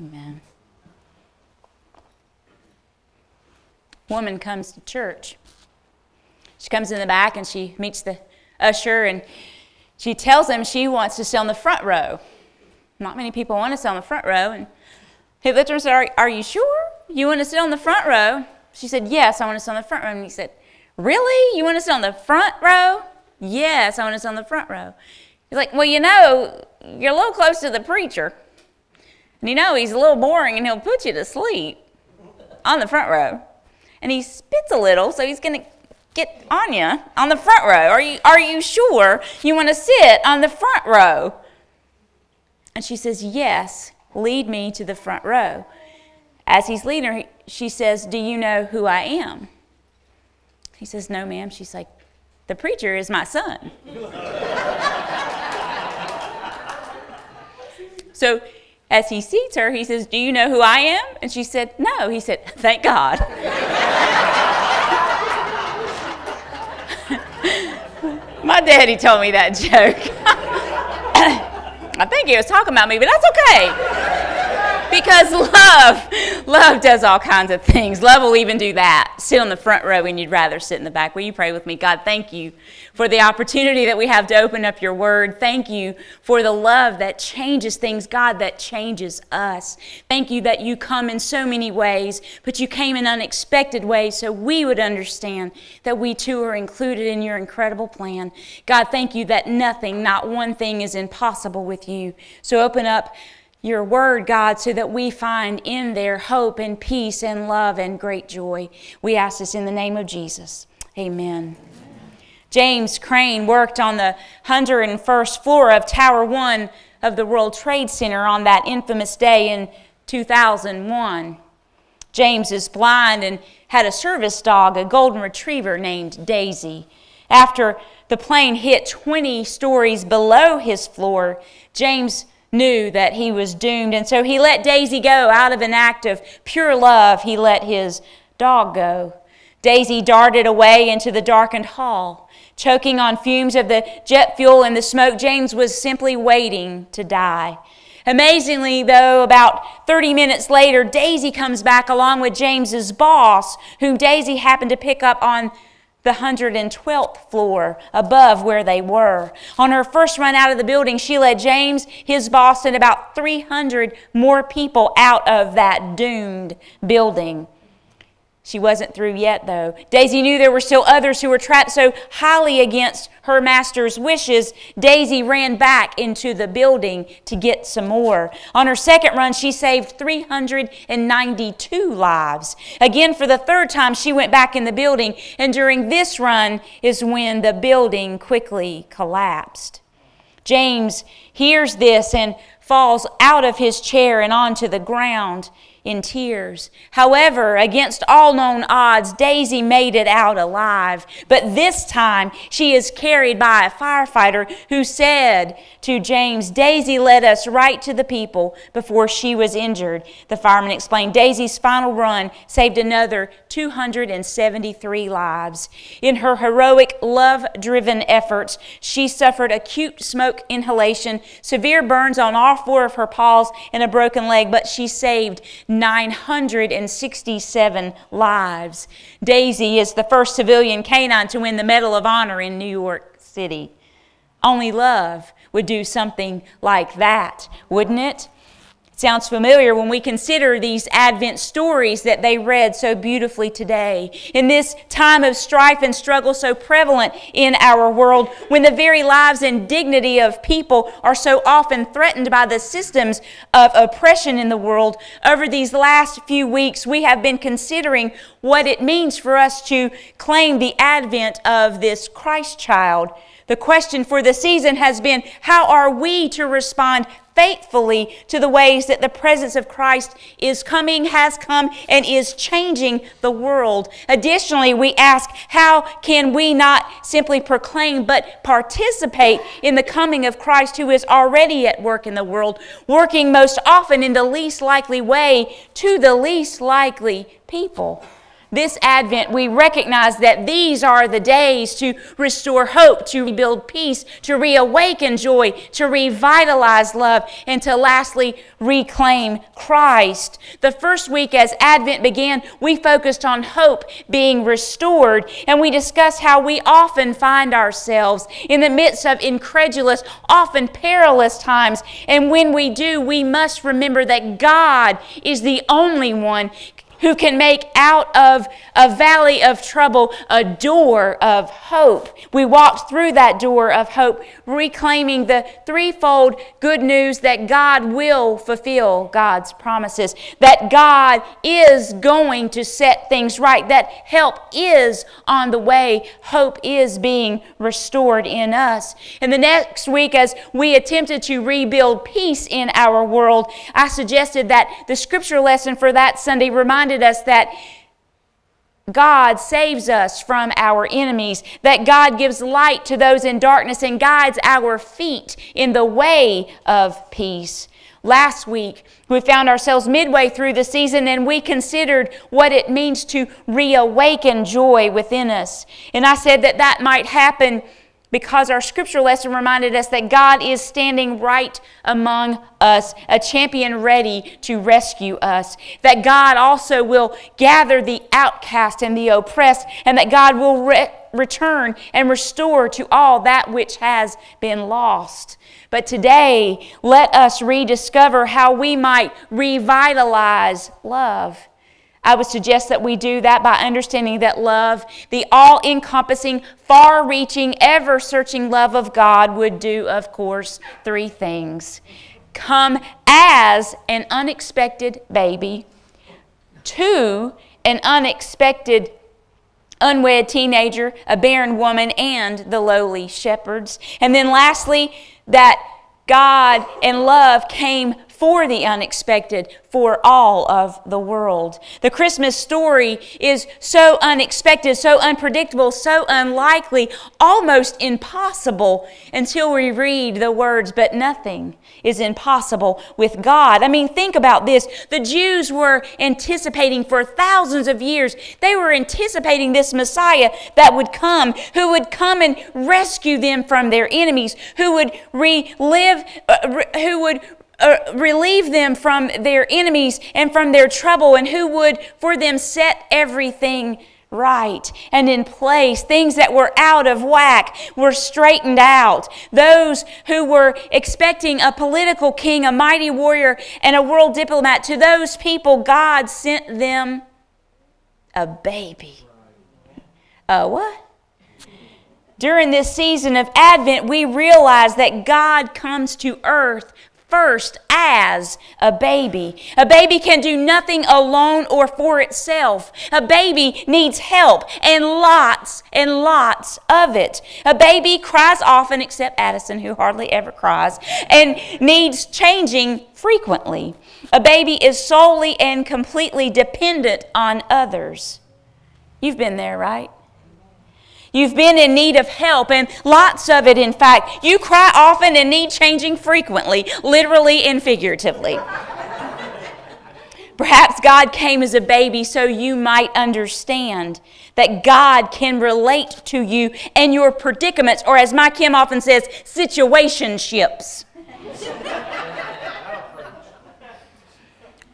Amen. Woman comes to church. She comes in the back and she meets the usher and she tells him she wants to sit on the front row. Not many people want to sit on the front row. And he looked at her and said, Are, are you sure you want to sit on the front row? She said, Yes, I want to sit on the front row. And he said, Really? You want to sit on the front row? Yes, I want to sit on the front row. He's like, Well, you know, you're a little close to the preacher. And you know, he's a little boring and he'll put you to sleep on the front row. And he spits a little, so he's going to get on you on the front row. Are you, are you sure you want to sit on the front row? And she says, Yes, lead me to the front row. As he's leading her, she says, Do you know who I am? He says, No, ma'am. She's like, The preacher is my son. so as he seats her, he says, Do you know who I am? And she said, No. He said, Thank God. My daddy told me that joke. I think he was talking about me, but that's okay because love, love does all kinds of things. Love will even do that. Sit on the front row and you'd rather sit in the back. Will you pray with me? God, thank you for the opportunity that we have to open up your word. Thank you for the love that changes things, God, that changes us. Thank you that you come in so many ways, but you came in unexpected ways so we would understand that we too are included in your incredible plan. God, thank you that nothing, not one thing is impossible with you. So open up your word, God, so that we find in there hope and peace and love and great joy. We ask this in the name of Jesus. Amen. James Crane worked on the 101st floor of Tower 1 of the World Trade Center on that infamous day in 2001. James is blind and had a service dog, a golden retriever named Daisy. After the plane hit 20 stories below his floor, James knew that he was doomed. And so he let Daisy go out of an act of pure love. He let his dog go. Daisy darted away into the darkened hall. Choking on fumes of the jet fuel and the smoke, James was simply waiting to die. Amazingly, though, about 30 minutes later, Daisy comes back along with James's boss, whom Daisy happened to pick up on the 112th floor above where they were. On her first run out of the building, she led James, his boss, and about 300 more people out of that doomed building. She wasn't through yet, though. Daisy knew there were still others who were trapped so highly against her master's wishes. Daisy ran back into the building to get some more. On her second run, she saved 392 lives. Again, for the third time, she went back in the building, and during this run is when the building quickly collapsed. James hears this and falls out of his chair and onto the ground in tears. However, against all known odds, Daisy made it out alive. But this time, she is carried by a firefighter who said to James, Daisy led us right to the people before she was injured. The fireman explained Daisy's final run saved another 273 lives. In her heroic, love driven efforts, she suffered acute smoke inhalation, severe burns on all four of her paws, and a broken leg, but she saved 967 lives. Daisy is the first civilian canine to win the Medal of Honor in New York City. Only love would do something like that, wouldn't it? Sounds familiar when we consider these Advent stories that they read so beautifully today. In this time of strife and struggle so prevalent in our world, when the very lives and dignity of people are so often threatened by the systems of oppression in the world, over these last few weeks, we have been considering what it means for us to claim the advent of this Christ child. The question for the season has been how are we to respond faithfully to the ways that the presence of Christ is coming, has come, and is changing the world. Additionally, we ask, how can we not simply proclaim but participate in the coming of Christ who is already at work in the world, working most often in the least likely way to the least likely people? This Advent, we recognize that these are the days to restore hope, to rebuild peace, to reawaken joy, to revitalize love, and to lastly reclaim Christ. The first week, as Advent began, we focused on hope being restored, and we discussed how we often find ourselves in the midst of incredulous, often perilous times. And when we do, we must remember that God is the only one who can make out of a valley of trouble a door of hope. We walked through that door of hope, reclaiming the threefold good news that God will fulfill God's promises, that God is going to set things right, that help is on the way, hope is being restored in us. And the next week, as we attempted to rebuild peace in our world, I suggested that the scripture lesson for that Sunday reminded reminded us that God saves us from our enemies, that God gives light to those in darkness and guides our feet in the way of peace. Last week, we found ourselves midway through the season and we considered what it means to reawaken joy within us. And I said that that might happen because our scripture lesson reminded us that God is standing right among us, a champion ready to rescue us. That God also will gather the outcast and the oppressed, and that God will re- return and restore to all that which has been lost. But today, let us rediscover how we might revitalize love. I would suggest that we do that by understanding that love, the all encompassing, far reaching, ever searching love of God, would do, of course, three things come as an unexpected baby, two, an unexpected unwed teenager, a barren woman, and the lowly shepherds. And then lastly, that God and love came for the unexpected for all of the world. The Christmas story is so unexpected, so unpredictable, so unlikely, almost impossible until we read the words, but nothing is impossible with God. I mean, think about this. The Jews were anticipating for thousands of years, they were anticipating this Messiah that would come, who would come and rescue them from their enemies, who would relive, uh, who would uh, relieve them from their enemies and from their trouble, and who would for them set everything right and in place. Things that were out of whack were straightened out. Those who were expecting a political king, a mighty warrior, and a world diplomat, to those people, God sent them a baby. A what? During this season of Advent, we realize that God comes to earth first as a baby. A baby can do nothing alone or for itself. A baby needs help and lots and lots of it. A baby cries often, except Addison, who hardly ever cries, and needs changing frequently. A baby is solely and completely dependent on others. You've been there, right? You've been in need of help, and lots of it, in fact. You cry often and need changing frequently, literally and figuratively. Perhaps God came as a baby so you might understand that God can relate to you and your predicaments, or as my Kim often says, situationships.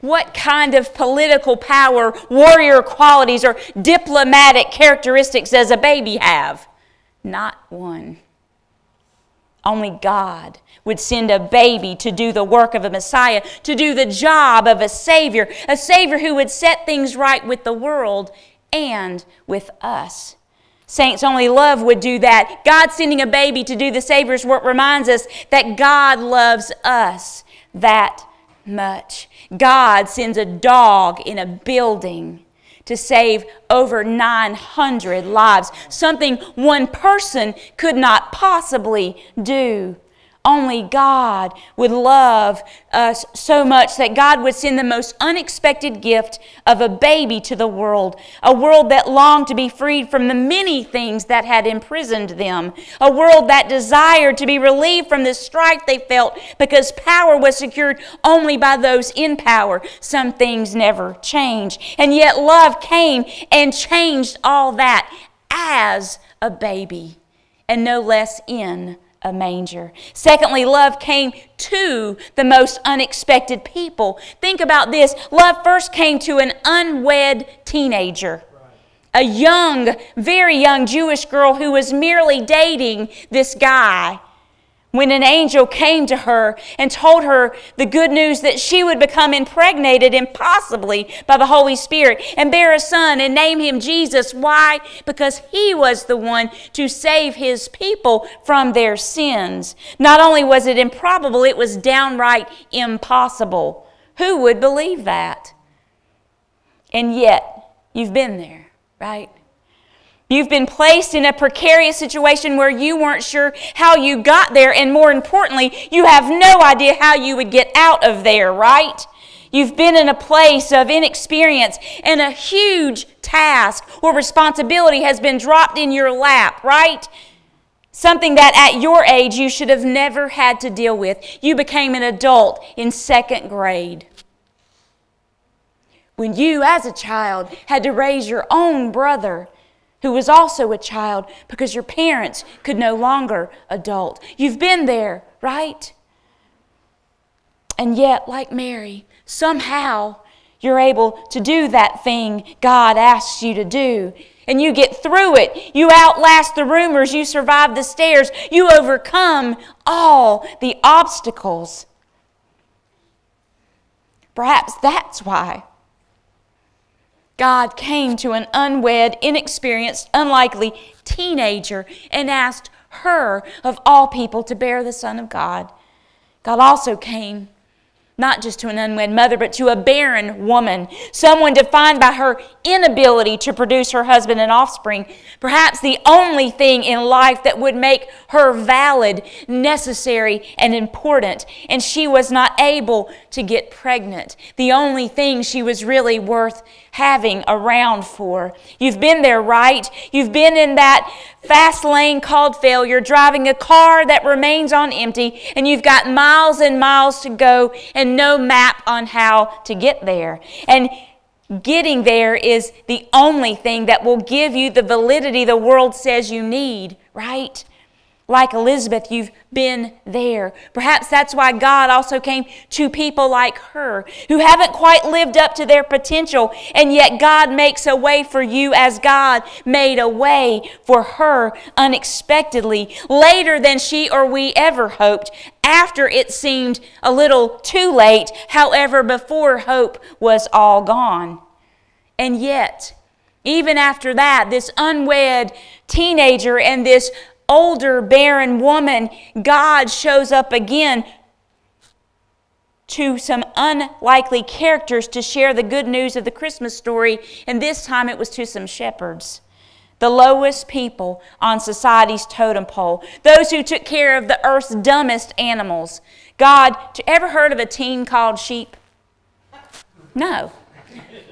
What kind of political power, warrior qualities, or diplomatic characteristics does a baby have? Not one. Only God would send a baby to do the work of a Messiah, to do the job of a Savior, a Savior who would set things right with the world and with us. Saints only love would do that. God sending a baby to do the Savior's work reminds us that God loves us that much. God sends a dog in a building to save over 900 lives, something one person could not possibly do. Only God would love us so much that God would send the most unexpected gift of a baby to the world, a world that longed to be freed from the many things that had imprisoned them, a world that desired to be relieved from the strife they felt because power was secured only by those in power. Some things never change. And yet love came and changed all that as a baby and no less in a manger. Secondly, love came to the most unexpected people. Think about this love first came to an unwed teenager. A young, very young Jewish girl who was merely dating this guy when an angel came to her and told her the good news that she would become impregnated impossibly by the Holy Spirit and bear a son and name him Jesus. Why? Because he was the one to save his people from their sins. Not only was it improbable, it was downright impossible. Who would believe that? And yet, you've been there, right? You've been placed in a precarious situation where you weren't sure how you got there, and more importantly, you have no idea how you would get out of there, right? You've been in a place of inexperience and a huge task or responsibility has been dropped in your lap, right? Something that at your age you should have never had to deal with. You became an adult in second grade. When you, as a child, had to raise your own brother who was also a child because your parents could no longer adult. You've been there, right? And yet, like Mary, somehow you're able to do that thing God asks you to do. And you get through it. You outlast the rumors. You survive the stares. You overcome all the obstacles. Perhaps that's why God came to an unwed, inexperienced, unlikely teenager and asked her, of all people, to bear the Son of God. God also came not just to an unwed mother, but to a barren woman, someone defined by her inability to produce her husband and offspring, perhaps the only thing in life that would make her valid, necessary, and important. And she was not able to get pregnant, the only thing she was really worth having around for. You've been there, right? You've been in that fast lane called failure, driving a car that remains on empty, and you've got miles and miles to go and no map on how to get there. And getting there is the only thing that will give you the validity the world says you need, right? Like Elizabeth, you've been there. Perhaps that's why God also came to people like her who haven't quite lived up to their potential, and yet God makes a way for you as God made a way for her unexpectedly, later than she or we ever hoped, after it seemed a little too late, however, before hope was all gone. And yet, even after that, this unwed teenager and this older barren woman, God shows up again to some unlikely characters to share the good news of the Christmas story, and this time it was to some shepherds. The lowest people on society's totem pole, those who took care of the earth's dumbest animals. God, ever heard of a team called sheep? No.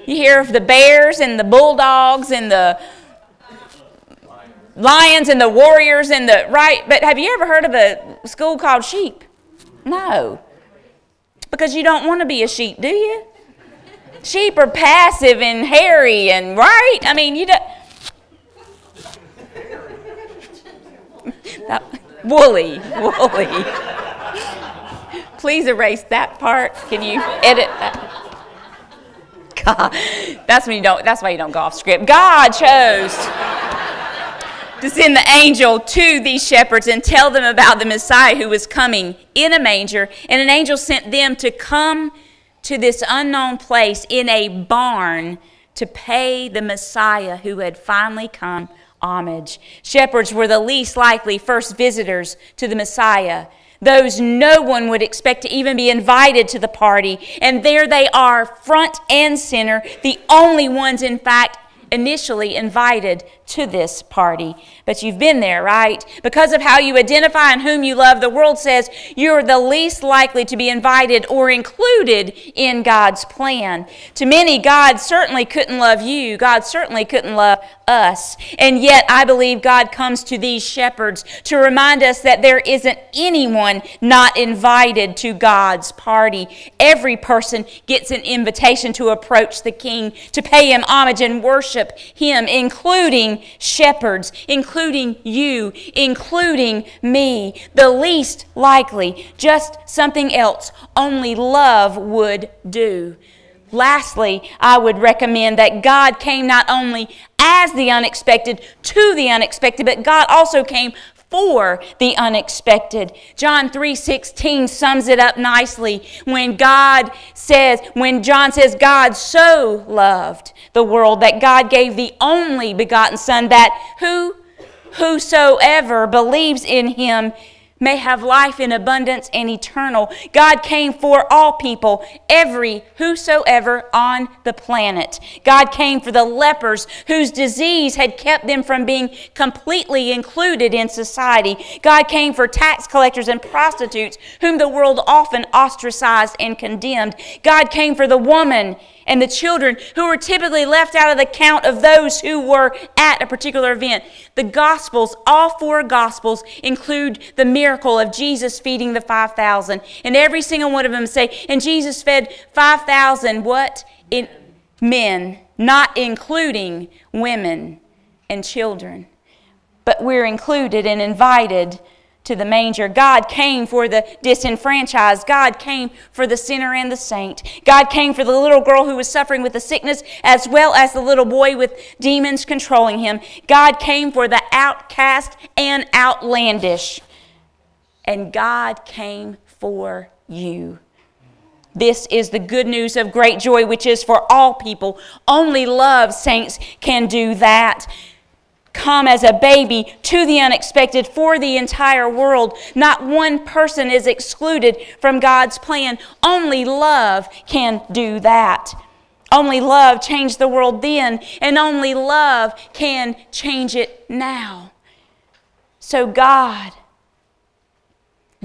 You hear of the bears and the bulldogs and the lions and the warriors and the right? But have you ever heard of a school called sheep? No. Because you don't want to be a sheep do you? Sheep are passive and hairy and right? I mean you don't that, woolly woolly. Please erase that part. Can you edit that? God, that's when you don't that's why you don't go off script. God chose to send the angel to these shepherds and tell them about the Messiah who was coming in a manger. And an angel sent them to come to this unknown place in a barn to pay the Messiah who had finally come homage. Shepherds were the least likely first visitors to the Messiah. Those no one would expect to even be invited to the party. And there they are, front and center, the only ones, in fact, initially invited to this party. But you've been there, right? Because of how you identify and whom you love, the world says you're the least likely to be invited or included in God's plan. To many, God certainly couldn't love you. God certainly couldn't love us. And yet, I believe God comes to these shepherds to remind us that there isn't anyone not invited to God's party. Every person gets an invitation to approach the King, to pay him homage and worship him, including shepherds, including you, including me. The least likely, just something else only love would do. Lastly, I would recommend that God came not only as the unexpected to the unexpected, but God also came for the unexpected. John 3:16 sums it up nicely when God says when John says God so loved the world that God gave the only begotten son that who whosoever believes in him may have life in abundance and eternal. God came for all people, every whosoever on the planet. God came for the lepers whose disease had kept them from being completely included in society. God came for tax collectors and prostitutes whom the world often ostracized and condemned. God came for the woman and the children who were typically left out of the count of those who were at a particular event. The Gospels, all four Gospels, include the miracle of Jesus feeding the 5,000. And every single one of them say, and Jesus fed 5,000 what? In men, not including women and children. But we're included and invited to the manger. God came for the disenfranchised. God came for the sinner and the saint. God came for the little girl who was suffering with a sickness as well as the little boy with demons controlling him. God came for the outcast and outlandish. And God came for you. This is the good news of great joy, which is for all people. Only love, saints, can do that come as a baby to the unexpected for the entire world. Not one person is excluded from God's plan. Only love can do that. Only love changed the world then, and only love can change it now. So God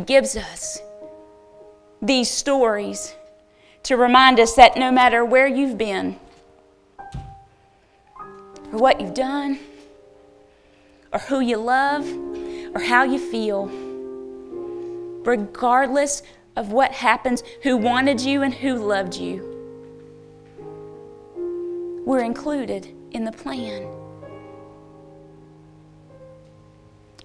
gives us these stories to remind us that no matter where you've been or what you've done, or who you love or how you feel. Regardless of what happens, who wanted you and who loved you, we're included in the plan.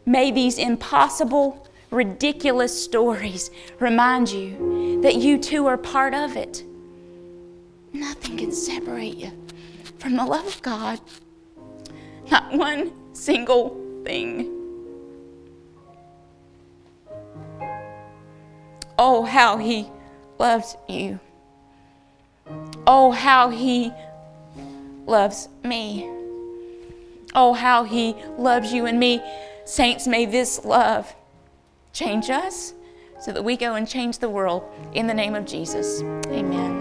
May these impossible, ridiculous stories remind you that you too are part of it. Nothing can separate you from the love of God. Not one single thing. Oh, how he loves you. Oh, how he loves me. Oh, how he loves you and me. Saints, may this love change us so that we go and change the world in the name of Jesus. Amen.